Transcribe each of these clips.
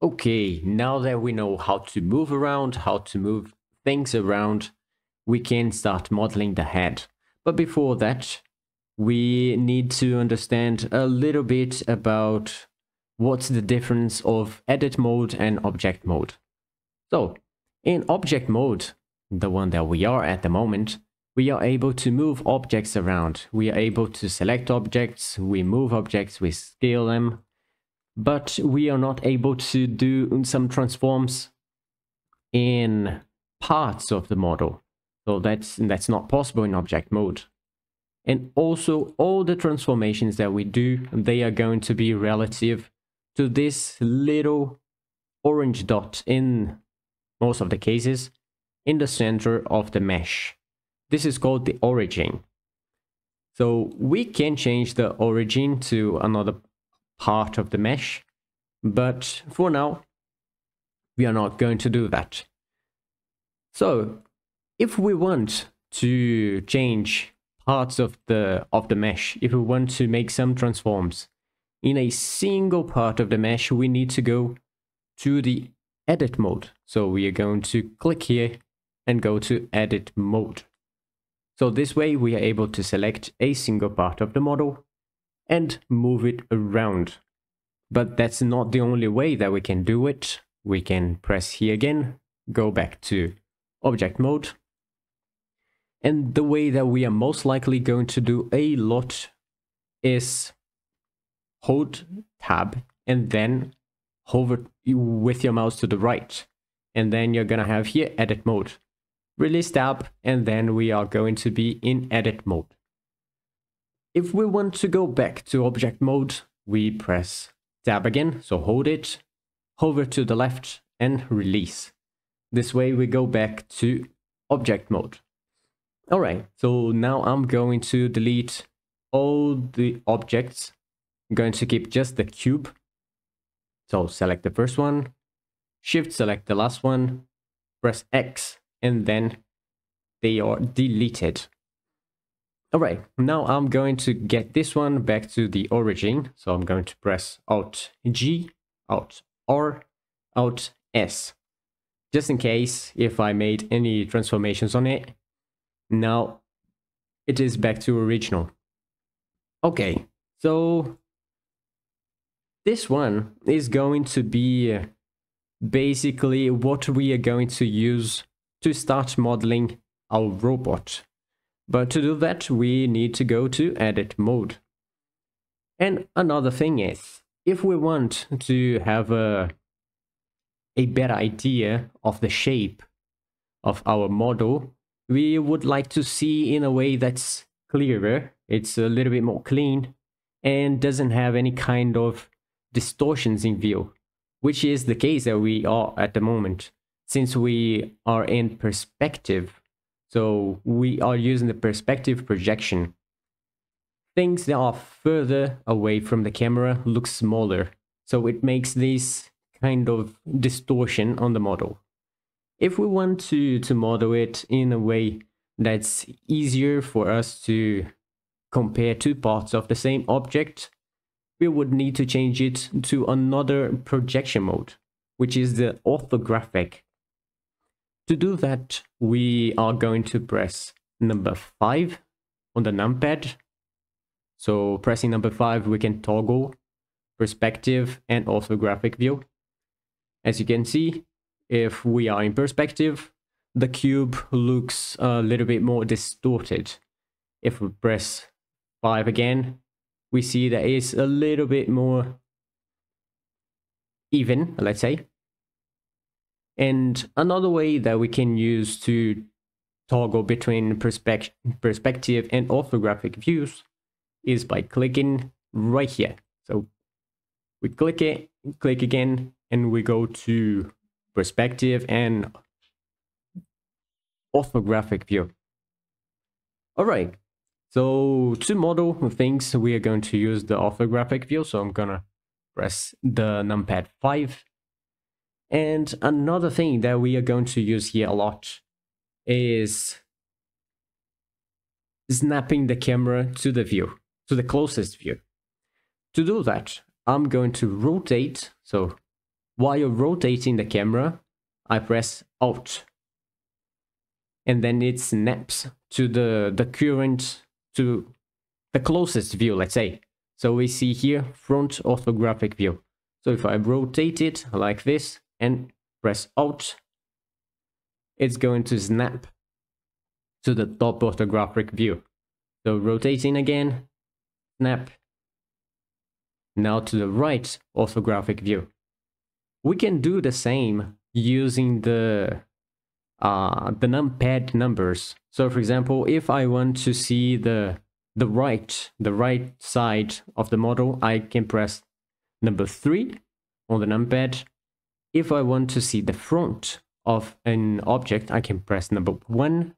Okay, now that we know how to move around, how to move things around, we can start modeling the head. But before that, we need to understand a little bit about what's the difference of edit mode and object mode. So, in object mode, the one that we are at the moment, we are able to move objects around. We are able to select objects, we move objects, we scale them, but we are not able to do some transforms in parts of the model. So that's, that's not possible in object mode. And also all the transformations that we do, they are going to be relative to this little orange dot in most of the cases in the center of the mesh. This is called the origin. So we can change the origin to another part of the mesh, but for now, we are not going to do that. So if we want to change parts of the of the mesh, if we want to make some transforms in a single part of the mesh, we need to go to the edit mode. So we are going to click here and go to edit mode. So this way we are able to select a single part of the model and move it around. But that's not the only way that we can do it. We can press here again, go back to object mode. And the way that we are most likely going to do a lot is hold tab and then hover with your mouse to the right. And then you're gonna have here edit mode. Release tab and then we are going to be in edit mode. If we want to go back to object mode, we press tab again, so hold it, hover to the left and release. This way we go back to object mode. Alright, so now I'm going to delete all the objects. I'm going to keep just the cube. So select the first one, shift select the last one, press X, and then they are deleted. All right, now I'm going to get this one back to the origin. So I'm going to press Alt G, Alt R, Alt S. Just in case if I made any transformations on it. Now it is back to original. Okay, so this one is going to be uh, basically what we are going to use to start modeling our robot. But to do that, we need to go to edit mode. And another thing is, if we want to have a, a better idea of the shape of our model, we would like to see in a way that's clearer, it's a little bit more clean, and doesn't have any kind of distortions in view, which is the case that we are at the moment, since we are in perspective so we are using the perspective projection. Things that are further away from the camera look smaller. So it makes this kind of distortion on the model. If we want to, to model it in a way that's easier for us to compare two parts of the same object, we would need to change it to another projection mode, which is the orthographic to do that, we are going to press number 5 on the numpad. So pressing number 5, we can toggle perspective and orthographic view. As you can see, if we are in perspective, the cube looks a little bit more distorted. If we press 5 again, we see that it's a little bit more even, let's say. And another way that we can use to toggle between perspec perspective and orthographic views is by clicking right here. So we click it, click again, and we go to perspective and orthographic view. All right, so to model things, we are going to use the orthographic view. So I'm gonna press the numpad 5 and another thing that we are going to use here a lot is snapping the camera to the view, to the closest view. To do that, I'm going to rotate, so while rotating the camera, I press Alt. And then it snaps to the, the current, to the closest view, let's say. So we see here front orthographic view. So if I rotate it like this and press Alt, it's going to snap to the top orthographic view. So rotating again, snap. Now to the right orthographic view. We can do the same using the uh, the numpad numbers. So for example, if I want to see the the right, the right side of the model, I can press number 3 on the numpad. If I want to see the front of an object, I can press number 1.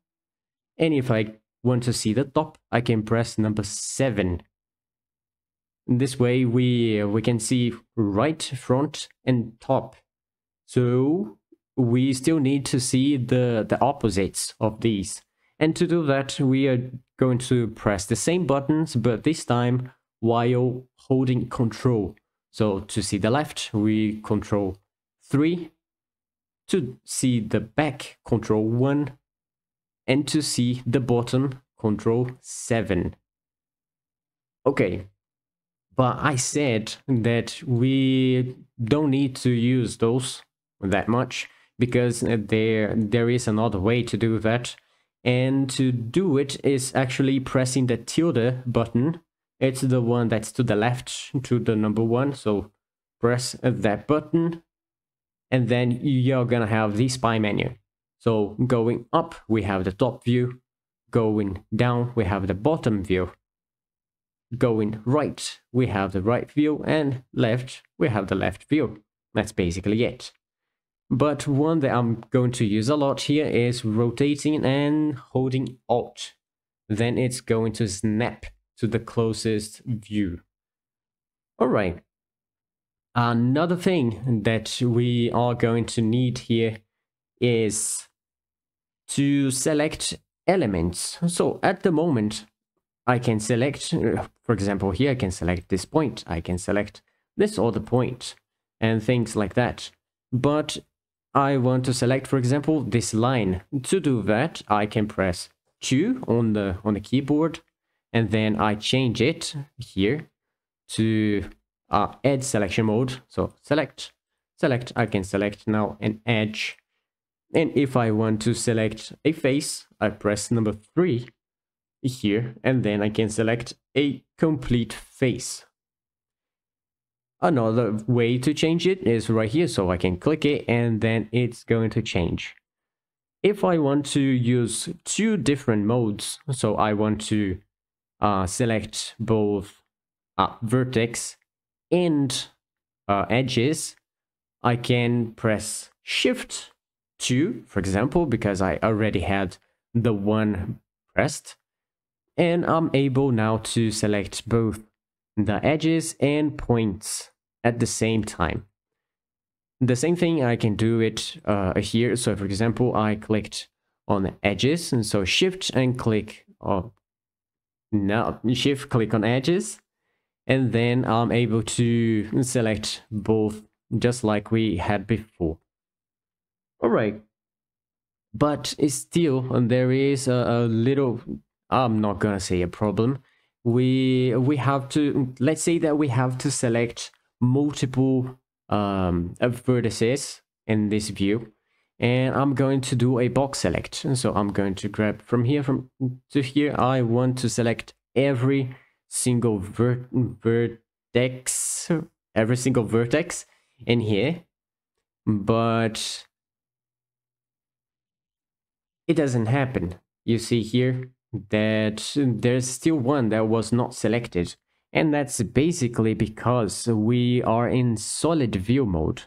And if I want to see the top, I can press number 7. This way we, we can see right, front and top. So we still need to see the, the opposites of these. And to do that, we are going to press the same buttons, but this time while holding control. So to see the left, we control 3. To see the back, control 1. And to see the bottom, control 7. Okay, but I said that we don't need to use those that much because there there is another way to do that and to do it is actually pressing the tilde button. It's the one that's to the left to the number one. So press that button and then you're gonna have the pie menu. So going up, we have the top view. Going down, we have the bottom view. Going right, we have the right view and left, we have the left view. That's basically it. But one that I'm going to use a lot here is rotating and holding Alt. Then it's going to snap to the closest view. Alright. Another thing that we are going to need here is to select elements. So at the moment, I can select, for example, here I can select this point, I can select this other point, and things like that. But I want to select, for example, this line. To do that, I can press Q on the on the keyboard, and then I change it here to uh, edge selection mode. So select, select. I can select now an edge, and if I want to select a face, I press number three here, and then I can select a complete face. Another way to change it is right here, so I can click it and then it's going to change. If I want to use two different modes, so I want to uh, select both uh, vertex and uh, edges, I can press Shift 2, for example, because I already had the one pressed. And I'm able now to select both the edges and points at the same time. The same thing I can do it uh, here. So for example, I clicked on edges and so shift and click on now shift click on edges and then I'm able to select both just like we had before. All right. But still there is a, a little I'm not gonna say a problem we we have to let's say that we have to select multiple um, vertices in this view and I'm going to do a box select and so I'm going to grab from here from to here I want to select every single ver vertex every single vertex in here but it doesn't happen you see here that there's still one that was not selected. And that's basically because we are in solid view mode.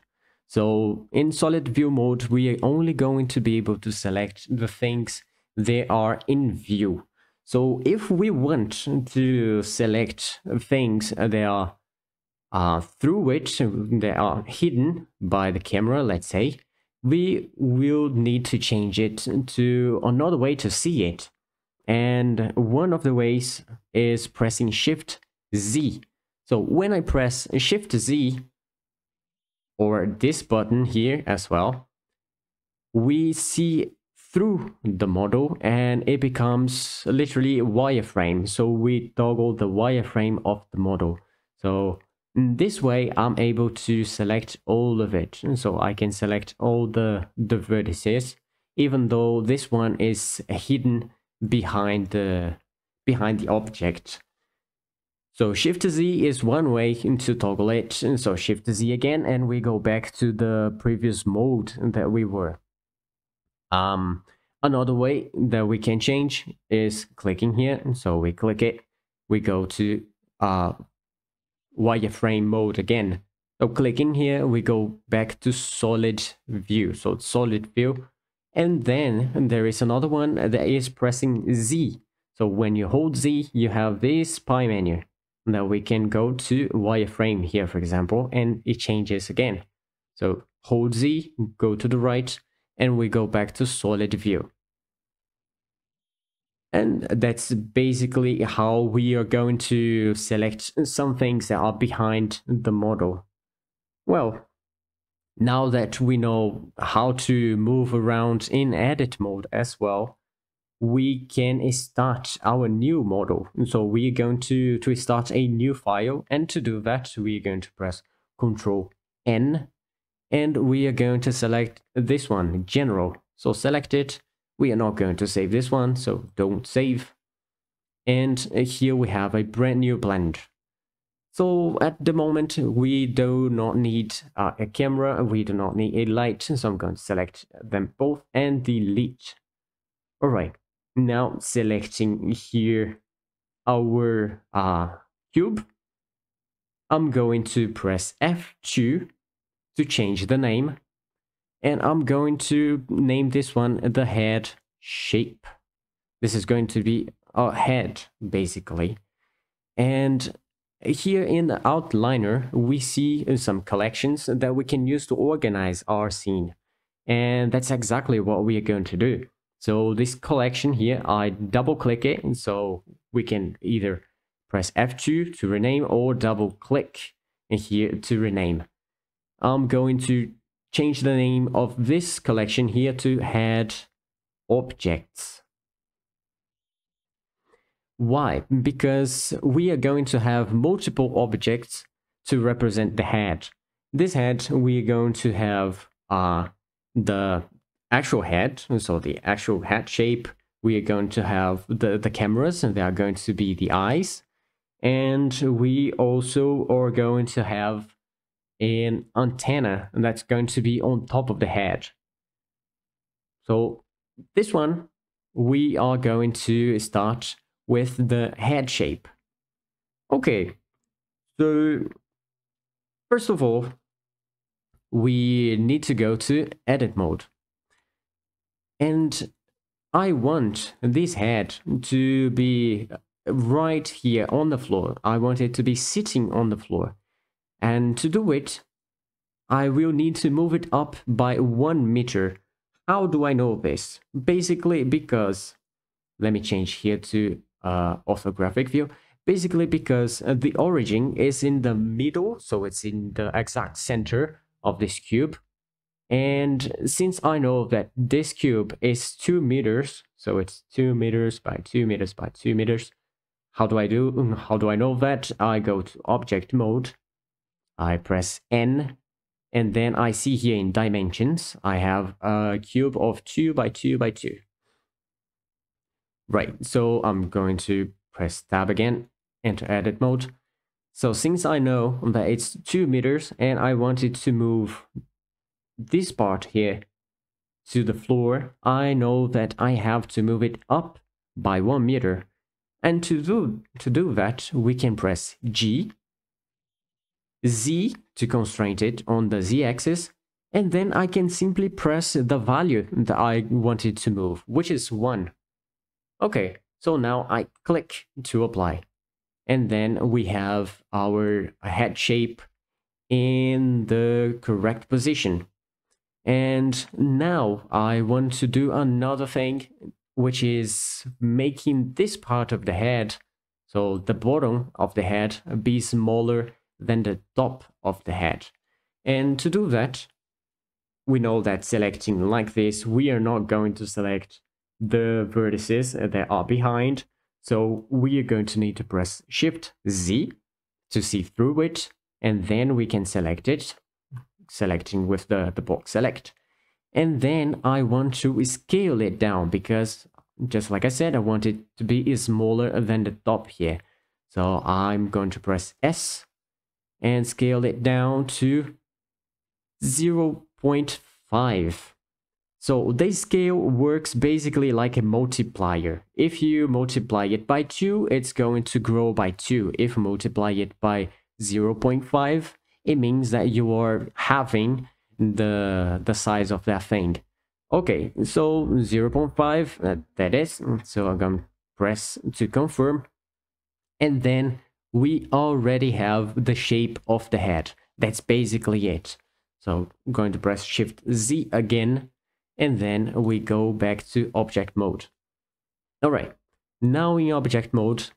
So in solid view mode, we are only going to be able to select the things that are in view. So if we want to select things that are uh, through which they are hidden by the camera, let's say, we will need to change it to another way to see it. And one of the ways is pressing Shift Z. So when I press Shift Z, or this button here as well, we see through the model and it becomes literally a wireframe. So we toggle the wireframe of the model. So this way I'm able to select all of it. So I can select all the, the vertices, even though this one is hidden behind the behind the object. So Shift Z is one way to toggle it. And so Shift Z again, and we go back to the previous mode that we were. Um, another way that we can change is clicking here. So we click it, we go to uh, wireframe mode again. So clicking here, we go back to solid view. So solid view. And then there is another one that is pressing Z. So when you hold Z, you have this pie menu. Now we can go to wireframe here, for example, and it changes again. So hold Z, go to the right, and we go back to solid view. And that's basically how we are going to select some things that are behind the model. Well, now that we know how to move around in edit mode as well, we can start our new model. So we're going to, to start a new file. And to do that, we're going to press Control N and we are going to select this one, general. So select it. We are not going to save this one, so don't save. And here we have a brand new blend. So at the moment, we do not need uh, a camera, we do not need a light, so I'm going to select them both and delete. All right, now selecting here our uh, cube, I'm going to press F2 to change the name. And I'm going to name this one the head shape. This is going to be a head, basically. And here in the outliner, we see some collections that we can use to organize our scene. And that's exactly what we are going to do. So this collection here, I double click it. And so we can either press F2 to rename or double click here to rename. I'm going to change the name of this collection here to head objects. Why? Because we are going to have multiple objects to represent the head. This head, we are going to have uh, the actual head, so the actual head shape. We are going to have the, the cameras, and they are going to be the eyes. And we also are going to have an antenna that's going to be on top of the head. So this one, we are going to start with the head shape. Okay, so first of all, we need to go to edit mode. And I want this head to be right here on the floor. I want it to be sitting on the floor. And to do it, I will need to move it up by one meter. How do I know this? Basically because, let me change here to uh, orthographic view. Basically because uh, the origin is in the middle, so it's in the exact center of this cube. And since I know that this cube is 2 meters, so it's 2 meters by 2 meters by 2 meters, how do I do? How do I know that? I go to object mode I press N and then I see here in dimensions, I have a cube of 2 by 2 by 2. Right, so I'm going to press tab again, enter edit mode. So since I know that it's 2 meters and I wanted to move this part here to the floor, I know that I have to move it up by 1 meter. And to do, to do that, we can press G z to constrain it on the z-axis, and then I can simply press the value that I wanted to move, which is 1. Okay, so now I click to apply. And then we have our head shape in the correct position. And now I want to do another thing, which is making this part of the head, so the bottom of the head, be smaller than the top of the head. And to do that, we know that selecting like this, we are not going to select the vertices that are behind. So we are going to need to press Shift Z to see through it, and then we can select it, selecting with the, the box select. And then I want to scale it down because just like I said, I want it to be smaller than the top here. So I'm going to press S and scale it down to 0 0.5. So this scale works basically like a multiplier. If you multiply it by 2, it's going to grow by 2. If multiply it by 0.5, it means that you are having the, the size of that thing. Okay, so 0.5, uh, that is. So I'm going to press to confirm. And then we already have the shape of the head. That's basically it. So I'm going to press Shift Z again, and then we go back to object mode. All right, now in object mode,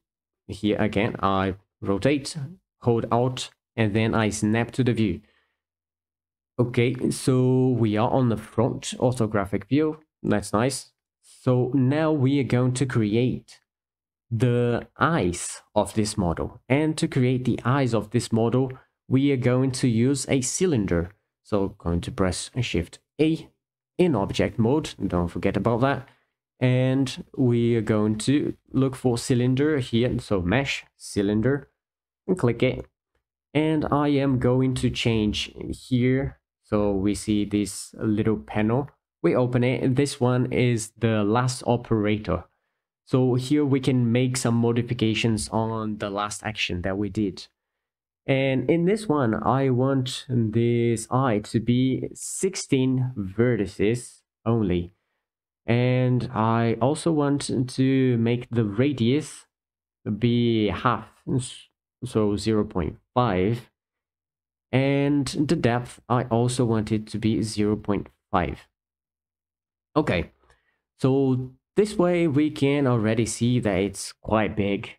here again, I rotate, hold Alt, and then I snap to the view. Okay, so we are on the front orthographic view. That's nice. So now we are going to create the eyes of this model. And to create the eyes of this model, we are going to use a cylinder. So going to press Shift A in object mode. Don't forget about that. And we are going to look for cylinder here. So mesh cylinder and click it. And I am going to change here. So we see this little panel. We open it. This one is the last operator. So here we can make some modifications on the last action that we did. And in this one, I want this eye to be 16 vertices only. And I also want to make the radius be half, so 0 0.5. And the depth, I also want it to be 0 0.5. Okay, so this way we can already see that it's quite big.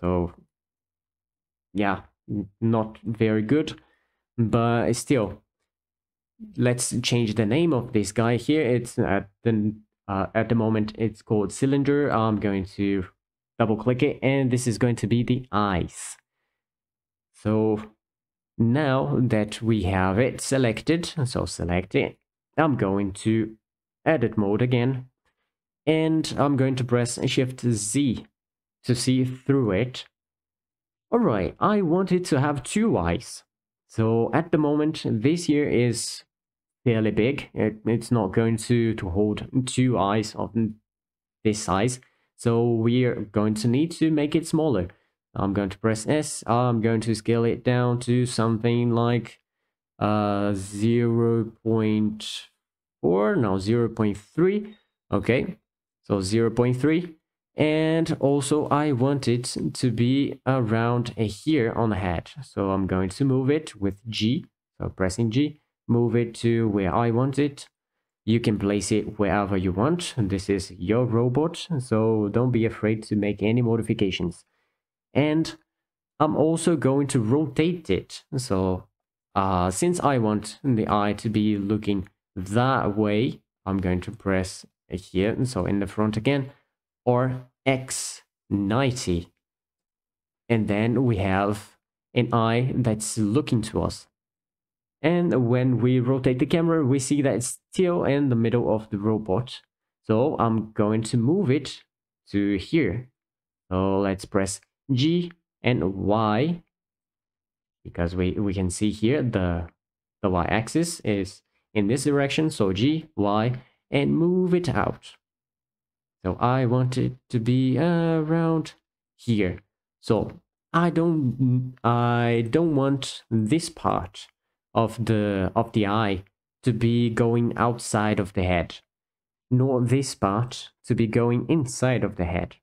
So yeah, not very good, but still, let's change the name of this guy here. It's at the uh, at the moment it's called cylinder. I'm going to double click it, and this is going to be the eyes. So now that we have it selected, so select it, I'm going to edit mode again, and I'm going to press Shift Z to see through it Alright, I wanted to have two eyes. So at the moment, this here is fairly big. It, it's not going to, to hold two eyes of this size. So we're going to need to make it smaller. I'm going to press S. I'm going to scale it down to something like uh, 0 0.4, no, 0 0.3. Okay, so 0 0.3 and also I want it to be around here on the head. So I'm going to move it with G. So pressing G, move it to where I want it. You can place it wherever you want. This is your robot, so don't be afraid to make any modifications. And I'm also going to rotate it. So uh, since I want the eye to be looking that way, I'm going to press here, so in the front again, or x90. And then we have an eye that's looking to us. And when we rotate the camera, we see that it's still in the middle of the robot. So I'm going to move it to here. So let's press G and Y because we, we can see here the, the y-axis is in this direction. So G, Y, and move it out. So I want it to be around here. So I don't I don't want this part of the of the eye to be going outside of the head, nor this part to be going inside of the head.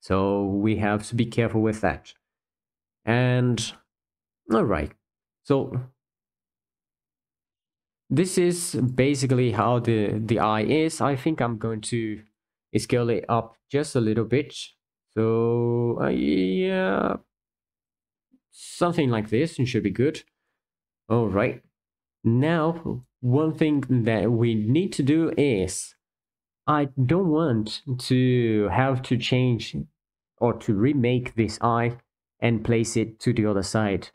So we have to be careful with that. And all right. So this is basically how the the eye is. I think I'm going to scale it up just a little bit. So uh, yeah, something like this and should be good. All right. Now, one thing that we need to do is I don't want to have to change or to remake this eye and place it to the other side.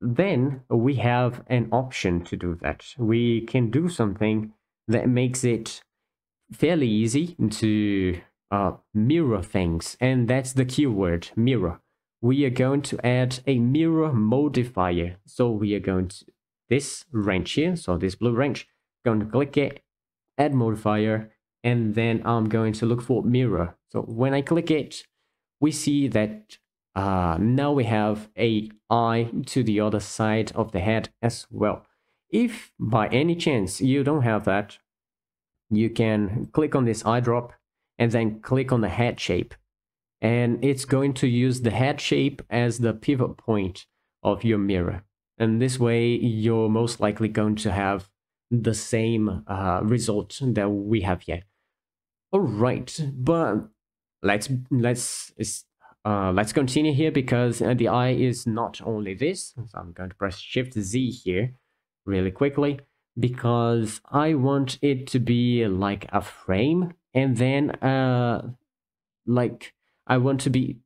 Then we have an option to do that. We can do something that makes it fairly easy to uh, mirror things, and that's the keyword mirror. We are going to add a mirror modifier. So we are going to this wrench here, so this blue wrench, going to click it, add modifier, and then I'm going to look for mirror. So when I click it, we see that uh, now we have a eye to the other side of the head as well. If by any chance you don't have that, you can click on this eye drop and then click on the head shape. And it's going to use the head shape as the pivot point of your mirror. And this way, you're most likely going to have the same uh, result that we have here. All right, but let's let's uh, let's continue here because uh, the eye is not only this. So I'm going to press Shift Z here really quickly because I want it to be like a frame and then uh like I want to be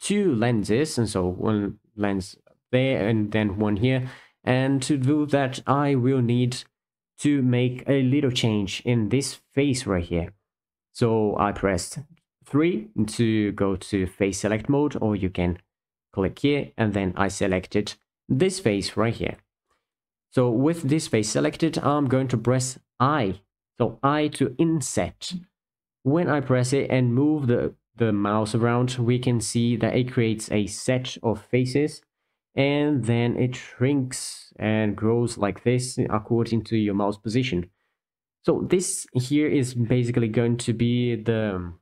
two lenses. And so one lens there and then one here. And to do that I will need to make a little change in this face right here. So I pressed 3 to go to face select mode or you can click here and then I selected this face right here so with this face selected, I'm going to press I. So I to inset. When I press it and move the, the mouse around, we can see that it creates a set of faces and then it shrinks and grows like this according to your mouse position. So this here is basically going to be the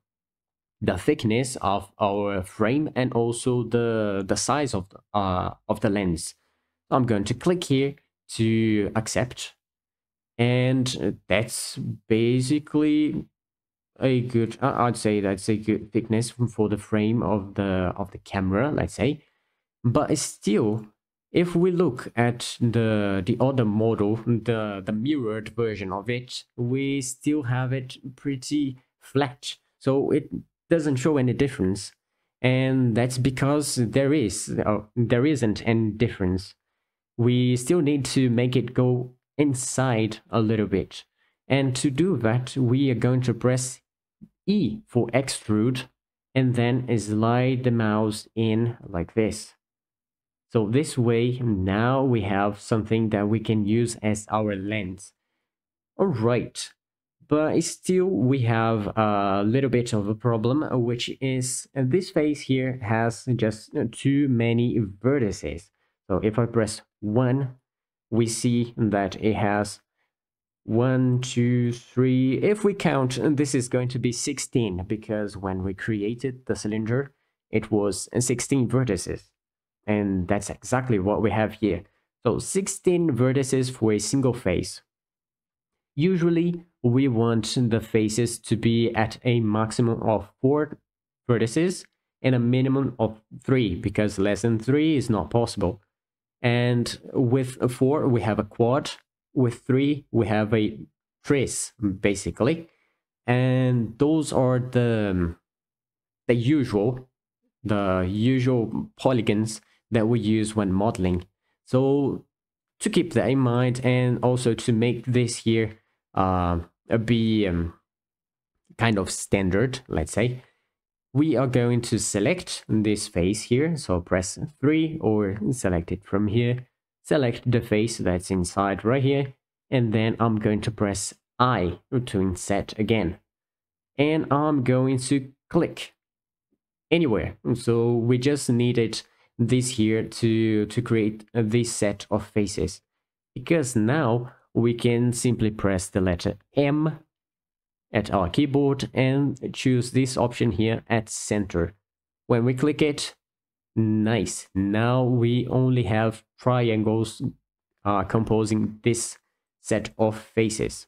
the thickness of our frame and also the the size of the, uh, of the lens. I'm going to click here to accept. And that's basically a good i'd say that's a good thickness for the frame of the of the camera let's say. But still if we look at the the other model the the mirrored version of it we still have it pretty flat. So it doesn't show any difference and that's because there is uh, there isn't any difference we still need to make it go inside a little bit. And to do that, we are going to press E for extrude and then slide the mouse in like this. So this way, now we have something that we can use as our lens. All right, but still we have a little bit of a problem, which is this face here has just too many vertices. So if I press 1, we see that it has 1, 2, 3. If we count, this is going to be 16 because when we created the cylinder, it was 16 vertices. And that's exactly what we have here. So 16 vertices for a single face. Usually, we want the faces to be at a maximum of 4 vertices and a minimum of 3 because less than 3 is not possible. And with four, we have a quad. With three, we have a trace, basically. And those are the, the usual, the usual polygons that we use when modeling. So to keep that in mind and also to make this here uh, be um, kind of standard, let's say, we are going to select this face here. So press 3 or select it from here. Select the face that's inside right here. And then I'm going to press I to inset again. And I'm going to click anywhere. So we just needed this here to, to create this set of faces. Because now we can simply press the letter M at our keyboard and choose this option here at center. When we click it, nice. Now we only have triangles uh, composing this set of faces.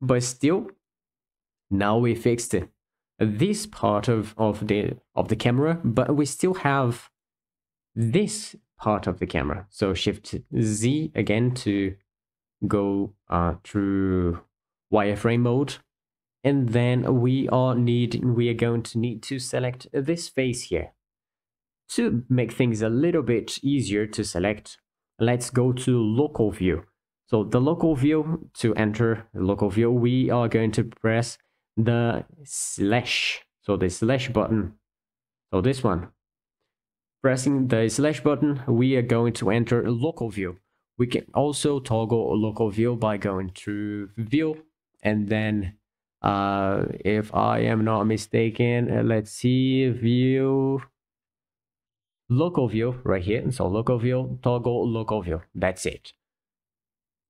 But still, now we fixed this part of, of the of the camera, but we still have this part of the camera. So shift Z again to go uh, through wireframe mode. And then we are need we are going to need to select this face here. To make things a little bit easier to select, let's go to local view. So the local view, to enter local view, we are going to press the slash. So the slash button. So this one. Pressing the slash button, we are going to enter local view. We can also toggle local view by going to view and then uh, if I am not mistaken, uh, let's see, view, local view right here. So local view, toggle local view. That's it.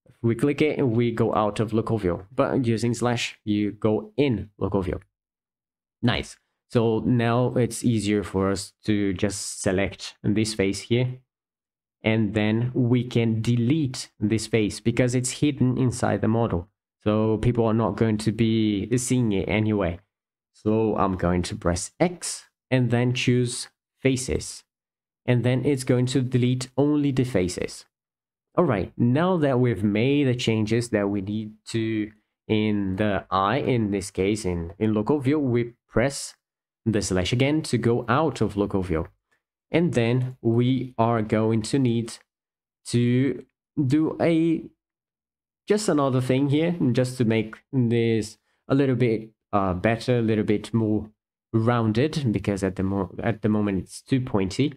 If we click it, and we go out of local view. But using slash, you go in local view. Nice. So now it's easier for us to just select this face here. And then we can delete this face because it's hidden inside the model. So people are not going to be seeing it anyway. So I'm going to press X and then choose faces and then it's going to delete only the faces. Alright, now that we've made the changes that we need to in the eye, in this case in, in local view, we press the slash again to go out of local view. And then we are going to need to do a just another thing here, just to make this a little bit uh, better, a little bit more rounded, because at the, at the moment it's too pointy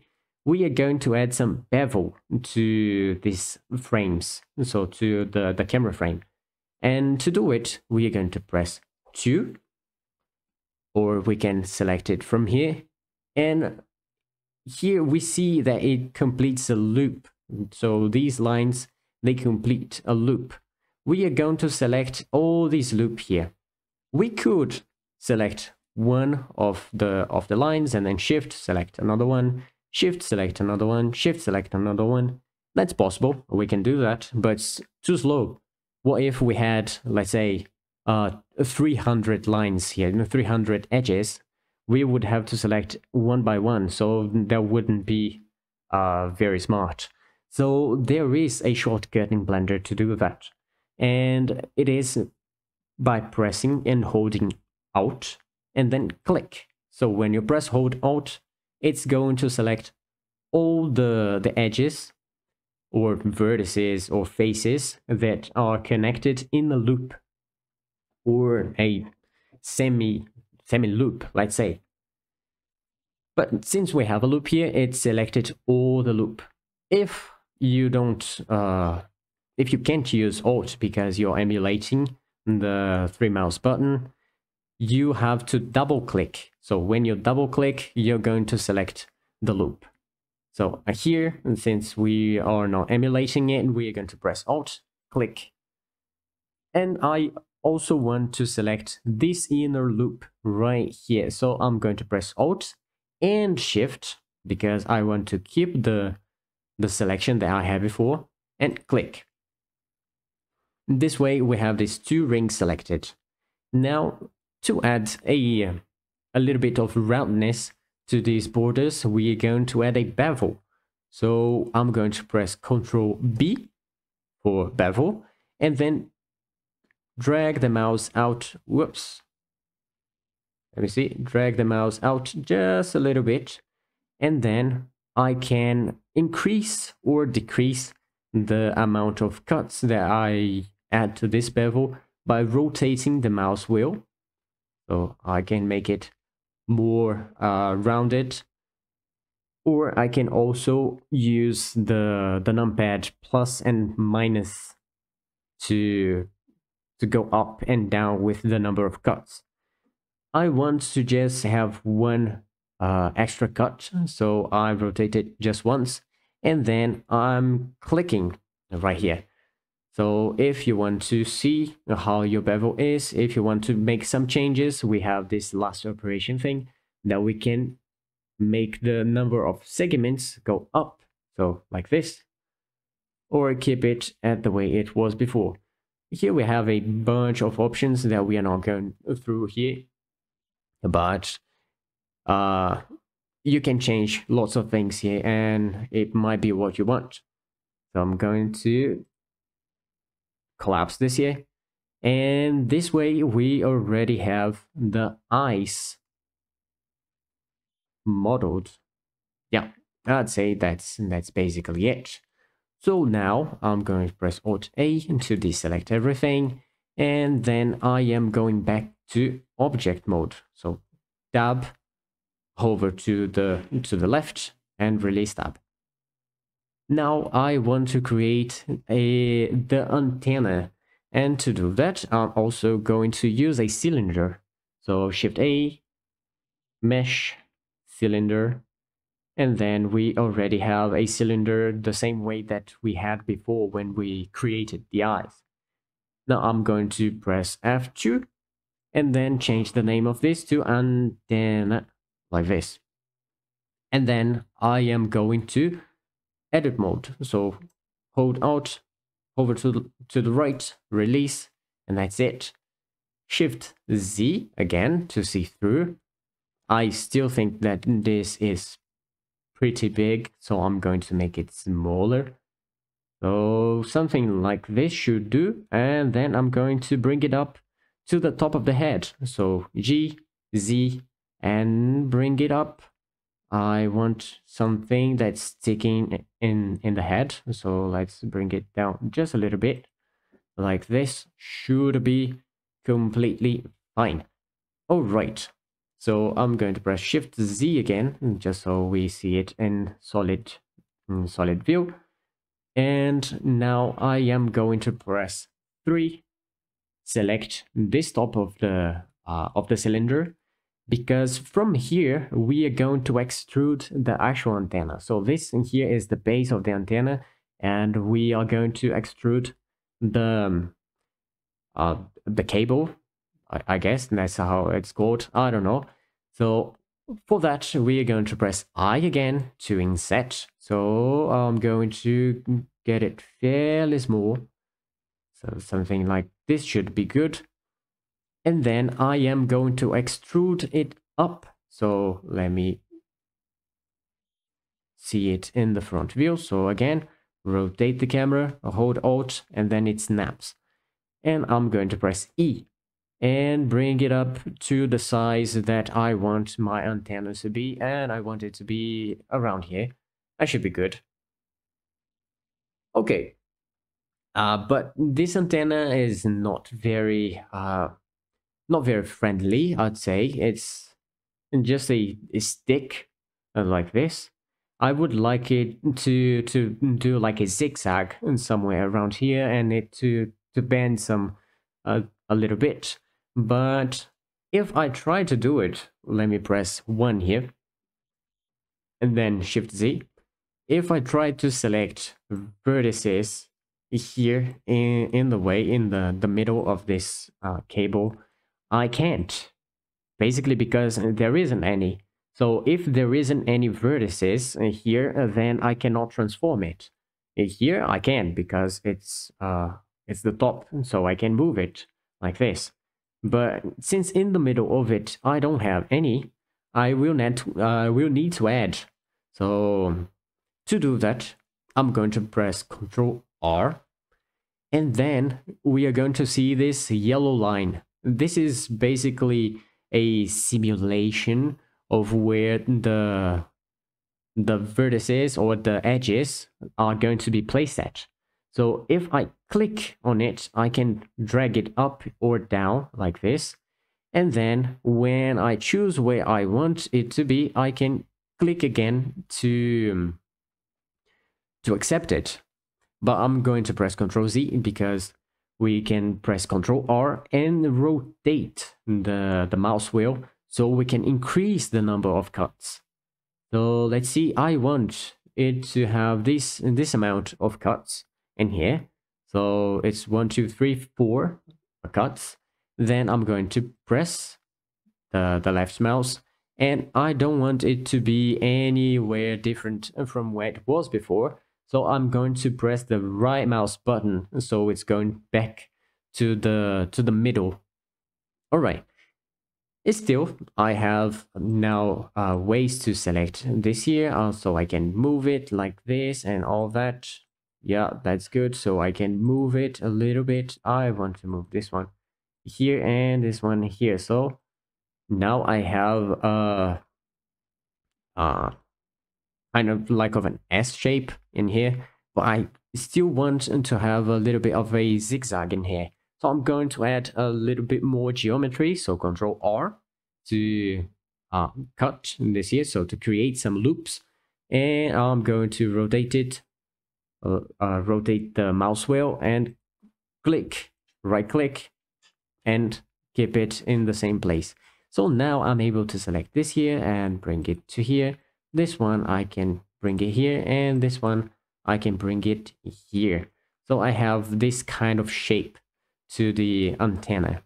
we are going to add some bevel to these frames, so to the, the camera frame. And to do it, we are going to press 2, or we can select it from here. And here we see that it completes a loop. So these lines, they complete a loop. We are going to select all these loop here. We could select one of the of the lines and then shift select another one shift select another one, shift select another one. That's possible, we can do that, but it's too slow. What if we had, let's say, uh, 300 lines here, 300 edges, we would have to select one by one, so that wouldn't be uh, very smart. So there is a shortcut in Blender to do that. And it is by pressing and holding Alt and then click. So when you press hold Alt, it's going to select all the, the edges or vertices or faces that are connected in a loop or a semi semi loop, let's say. But since we have a loop here, it selected all the loop. If you don't, uh, if you can't use Alt because you're emulating the three mouse button, you have to double click. So when you double click, you're going to select the loop. So uh, here, since we are not emulating it, we are going to press Alt, click. And I also want to select this inner loop right here. So I'm going to press Alt and Shift because I want to keep the, the selection that I had before and click. This way we have these two rings selected. Now to add a, a little bit of roundness to these borders, we are going to add a bevel. So I'm going to press Ctrl B for bevel and then drag the mouse out. Whoops. Let me see. Drag the mouse out just a little bit. And then I can increase or decrease the amount of cuts that I add to this bevel by rotating the mouse wheel so I can make it more uh, rounded. Or I can also use the, the numpad plus and minus to, to go up and down with the number of cuts. I want to just have one uh, extra cut, so I rotate it just once, and then I'm clicking right here. So if you want to see how your bevel is, if you want to make some changes, we have this last operation thing that we can make the number of segments go up. So like this, or keep it at the way it was before. Here we have a bunch of options that we are not going through here, but uh, you can change lots of things here and it might be what you want. So I'm going to collapse this here. And this way we already have the eyes modeled. Yeah, I'd say that's, that's basically it. So now I'm going to press Alt A to deselect everything. And then I am going back to object mode. So tab, hover to the, to the left and release tab. Now I want to create a, the antenna. And to do that, I'm also going to use a cylinder. So Shift A, Mesh, Cylinder, and then we already have a cylinder the same way that we had before when we created the eyes. Now I'm going to press F2 and then change the name of this to antenna like this. And then I am going to edit mode. So hold out, over to the, to the right, release, and that's it. Shift Z again to see through. I still think that this is pretty big, so I'm going to make it smaller. So something like this should do, and then I'm going to bring it up to the top of the head. So G, Z, and bring it up I want something that's sticking in, in the head. So let's bring it down just a little bit. Like this should be completely fine. All right. So I'm going to press Shift Z again, just so we see it in solid, in solid view. And now I am going to press 3, select this top of the uh, of the cylinder because from here we are going to extrude the actual antenna. So this here is the base of the antenna and we are going to extrude the um, uh, the cable, I, I guess that's how it's called, I don't know. So for that we are going to press I again to inset. So I'm going to get it fairly small. So something like this should be good and then I am going to extrude it up. So let me see it in the front view. So again, rotate the camera, hold Alt, and then it snaps. And I'm going to press E and bring it up to the size that I want my antenna to be. And I want it to be around here. I should be good. Okay. Uh, but this antenna is not very uh, not very friendly, I'd say. It's just a, a stick uh, like this. I would like it to to do like a zigzag somewhere around here and it to to bend some uh, a little bit. But if I try to do it, let me press 1 here and then shift Z. If I try to select vertices here in, in the way, in the, the middle of this uh, cable, I can't. Basically because there isn't any. So if there isn't any vertices here, then I cannot transform it. Here I can because it's uh it's the top, so I can move it like this. But since in the middle of it I don't have any, I will need to, uh, will need to add. So to do that, I'm going to press Ctrl R, and then we are going to see this yellow line this is basically a simulation of where the the vertices or the edges are going to be placed at. So if I click on it, I can drag it up or down like this. And then when I choose where I want it to be, I can click again to, um, to accept it. But I'm going to press Ctrl Z because we can press Ctrl R and rotate the, the mouse wheel so we can increase the number of cuts. So let's see, I want it to have this, this amount of cuts in here. So it's one, two, three, four cuts. Then I'm going to press the, the left mouse and I don't want it to be anywhere different from where it was before. So I'm going to press the right mouse button so it's going back to the to the middle. All right. Still, I have now uh, ways to select this here, uh, so I can move it like this and all that. Yeah, that's good. So I can move it a little bit. I want to move this one here and this one here. So now I have a, uh, kind of like of an S shape in here, but I still want to have a little bit of a zigzag in here. So I'm going to add a little bit more geometry. So Control R to uh, cut this here. So to create some loops, and I'm going to rotate it, uh, uh, rotate the mouse wheel and click, right click, and keep it in the same place. So now I'm able to select this here and bring it to here. This one I can bring it here and this one I can bring it here. So I have this kind of shape to the antenna.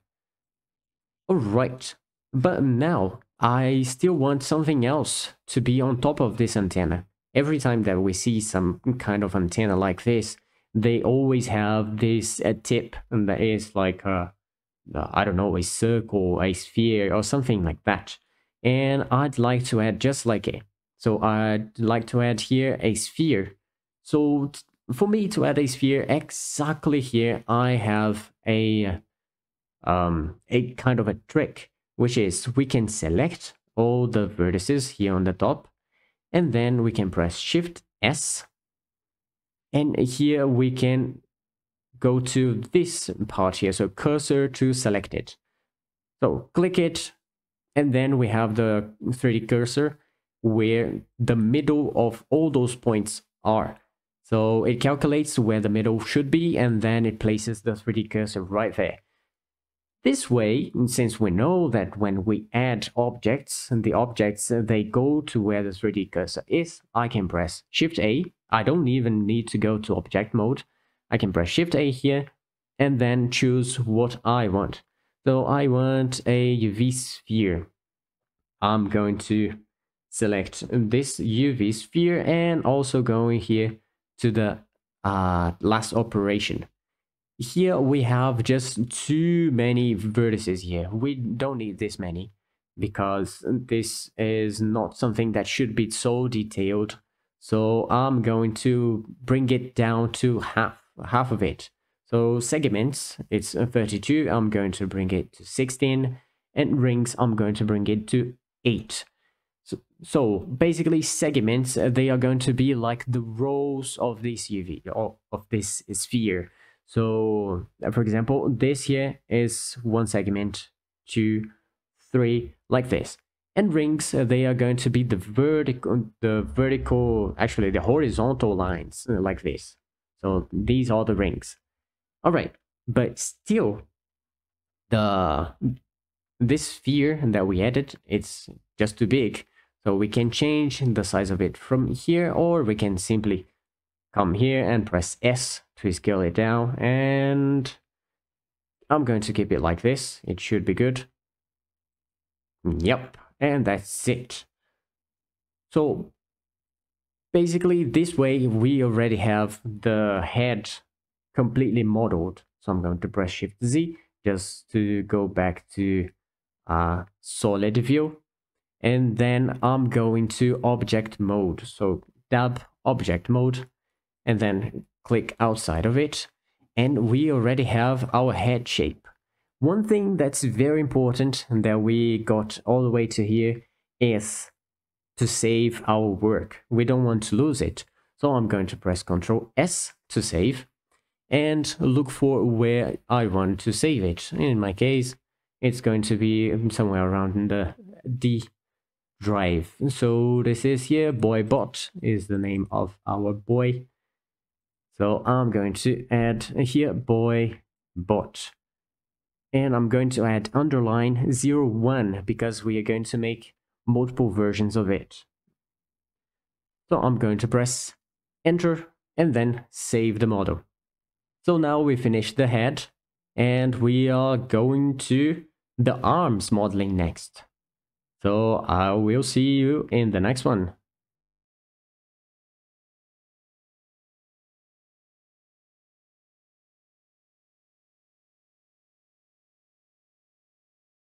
Alright, but now I still want something else to be on top of this antenna. Every time that we see some kind of antenna like this, they always have this a tip that is like a, I don't know, a circle, a sphere or something like that. And I'd like to add just like it. So I'd like to add here a sphere. So for me to add a sphere exactly here, I have a um, a kind of a trick, which is we can select all the vertices here on the top, and then we can press Shift S, and here we can go to this part here, so cursor to selected. So click it, and then we have the 3D cursor where the middle of all those points are. So it calculates where the middle should be and then it places the 3D cursor right there. This way, since we know that when we add objects, and the objects, uh, they go to where the 3D cursor is, I can press Shift A. I don't even need to go to object mode. I can press Shift A here and then choose what I want. So I want a UV sphere. I'm going to select this UV sphere and also going here to the uh, last operation. Here we have just too many vertices here. We don't need this many because this is not something that should be so detailed. So I'm going to bring it down to half, half of it. So segments, it's 32, I'm going to bring it to 16, and rings, I'm going to bring it to 8. So, so basically segments, they are going to be like the rows of this UV, or of this sphere. So uh, for example, this here is one segment, two, three, like this. And rings, uh, they are going to be the vertical, the vertical, actually the horizontal lines uh, like this. So these are the rings. All right, but still, the this sphere that we added, it's just too big. So we can change the size of it from here, or we can simply come here and press S to scale it down. And I'm going to keep it like this. It should be good. Yep, and that's it. So basically this way we already have the head completely modeled. So I'm going to press Shift Z just to go back to uh, solid view and then I'm going to object mode. So tab object mode and then click outside of it and we already have our head shape. One thing that's very important that we got all the way to here is to save our work. We don't want to lose it. So I'm going to press Ctrl S to save and look for where I want to save it. In my case, it's going to be somewhere around the D drive. So this is here, boy bot is the name of our boy. So I'm going to add here boy bot. And I'm going to add underline 01 because we are going to make multiple versions of it. So I'm going to press enter and then save the model. So now we finished the head and we are going to the arms modeling next. So I will see you in the next one.